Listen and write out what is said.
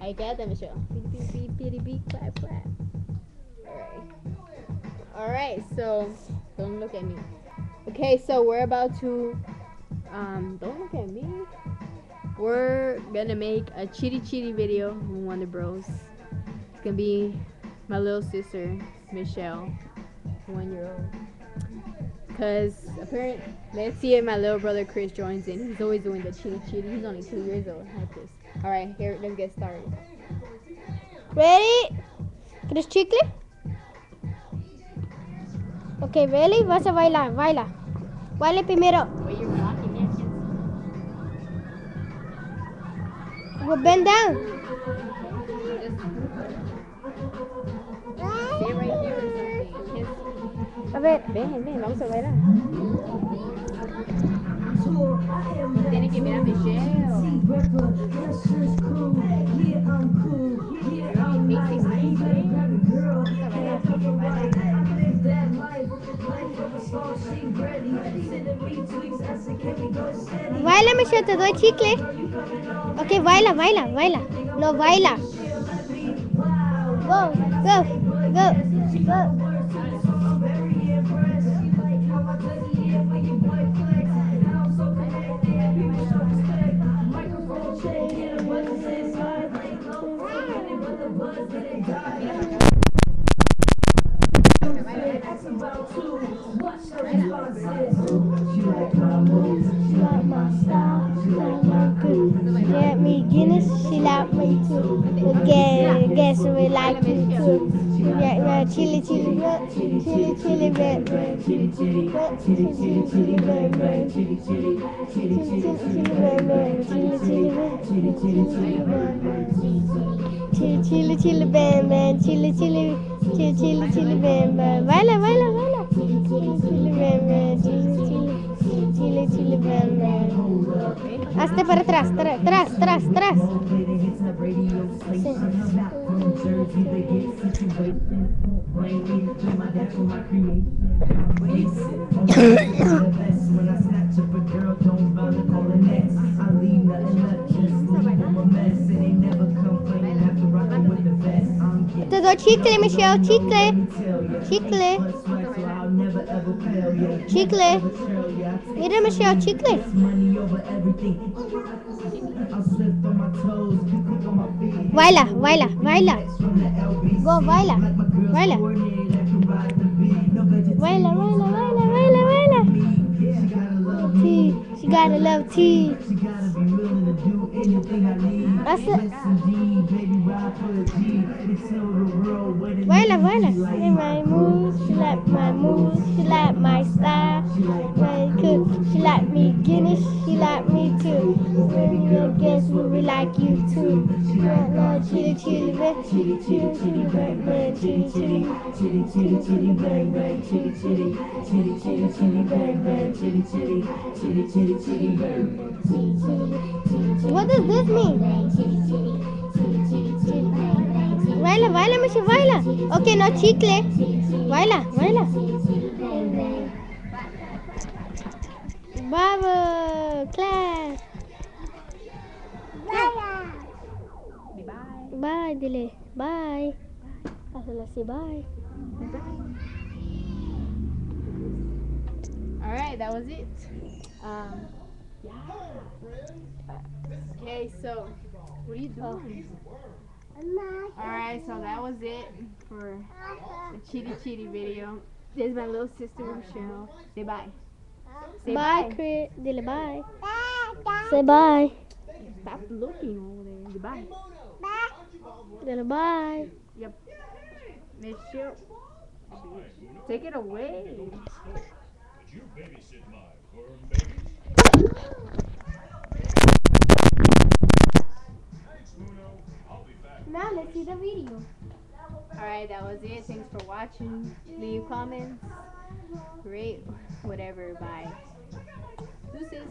I got that, Michelle. Beep, beep, beep, beep, beep, clap, clap. Alright. Alright, so don't look at me. Okay, so we're about to um don't look at me. We're gonna make a chitty chitty video with Wonder Broz. It's gonna be my little sister, Michelle, one year old. Cause apparently, let's see if my little brother Chris joins in. He's always doing the chitty chitty. He's only two years old. Like this. All right, here, let's get started. Ready? ¿Quieres chicle? Ok, ready? Vas a bailar, baila. Baile primero. Wait, you're blocking me. I can't Well, bend down. Stay right here or something. Kiss. A ver. Ven, ven, vamos a bailar. Tiene que mirar a Michelle. Baila, Michelle, te doy chicle. Ok, baila, baila, baila. No, baila. Go, go, go, go. Get Guess we like you too. Yeah, yeah, chili, chili, chili, chili, red, red, chili, chili, red, chili, chili, chili, red, red, chili, chili, chili, chili, chili, red, red, chili, chili, red, chili, chili, chili, red, chili, chili, chili, bam, bam, chili, chili, chili, chili, chili, bam, bam. Baila, baila, baila. Chili, chili, bam, bam, chili, chili, chili, chili, bam, bam. Hazte para atrás, tra- atrás, atrás, atrás. Te doy chicle, Michelle, chicle. Chicle. Chicle. Mira, Michelle, chicle. Baila, baila, baila. Go, baila. Baila. Baila, baila, baila, baila, baila. Tea. She gotta love tea. That's it. Baila, baila. In my mood, she like my mood, she like my style. My cook, she like me Guinness, she like me too. When guess we like you too. Chili, chili, red, red, chili, chili, chili, chili, chili, red, red, chili, chili, chili, chili, chili, red, red, chili, chili. What does this mean? Baila, baila, Michi, baila. Ok, no chicle. Baila, baila. Bravo, class. Bye bye. Bye, dile. Bye. Hazle así, bye. All right, that was it. Um, yeah. Okay, so what are you doing? All right, so that was it for the chitty chitty video. This is my little sister Michelle. Say bye. Say Bye, bye. Chris. Dile bye. Say bye. Stop looking over there. Goodbye. Dile bye. Yep. Michelle. Take it away. You babysit my worm baby. Now let's see the video. Alright, that was it. Thanks for watching. Leave comments, rate, whatever. Bye. Deuces.